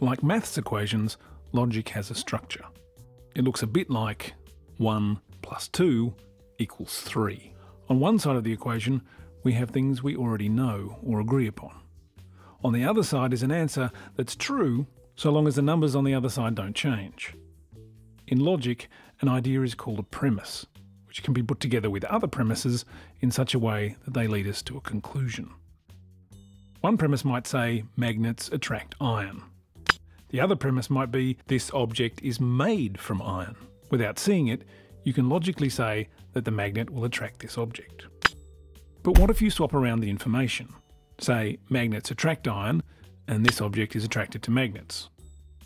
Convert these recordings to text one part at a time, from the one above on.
Like maths equations, logic has a structure. It looks a bit like 1 plus 2 equals 3. On one side of the equation, we have things we already know or agree upon. On the other side is an answer that's true so long as the numbers on the other side don't change. In logic, an idea is called a premise, which can be put together with other premises in such a way that they lead us to a conclusion. One premise might say magnets attract iron. The other premise might be this object is made from iron. Without seeing it, you can logically say that the magnet will attract this object. But what if you swap around the information? Say magnets attract iron and this object is attracted to magnets.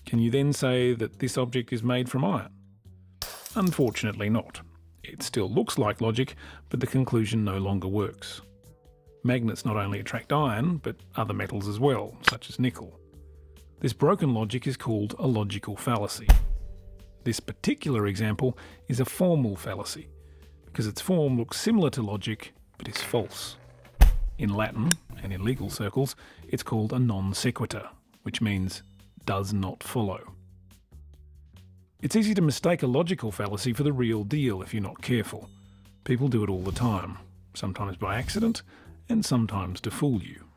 Can you then say that this object is made from iron? Unfortunately not. It still looks like logic, but the conclusion no longer works. Magnets not only attract iron, but other metals as well, such as nickel. This broken logic is called a logical fallacy. This particular example is a formal fallacy, because its form looks similar to logic, but is false. In Latin, and in legal circles, it's called a non sequitur, which means does not follow. It's easy to mistake a logical fallacy for the real deal if you're not careful. People do it all the time, sometimes by accident, and sometimes to fool you.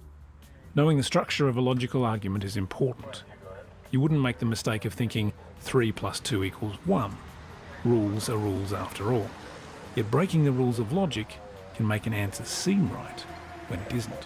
Knowing the structure of a logical argument is important. You wouldn't make the mistake of thinking 3 plus 2 equals 1. Rules are rules after all. Yet breaking the rules of logic can make an answer seem right when it isn't.